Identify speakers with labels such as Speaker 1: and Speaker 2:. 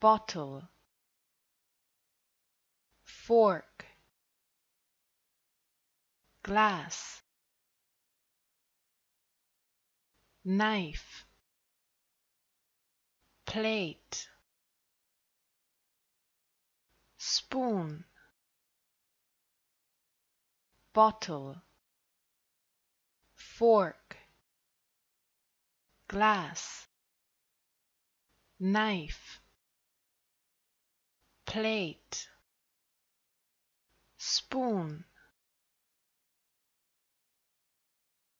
Speaker 1: bottle. Fork. Glass. Knife. Plate. Spoon. Bottle. Fork. Glass. Knife plate. Spoon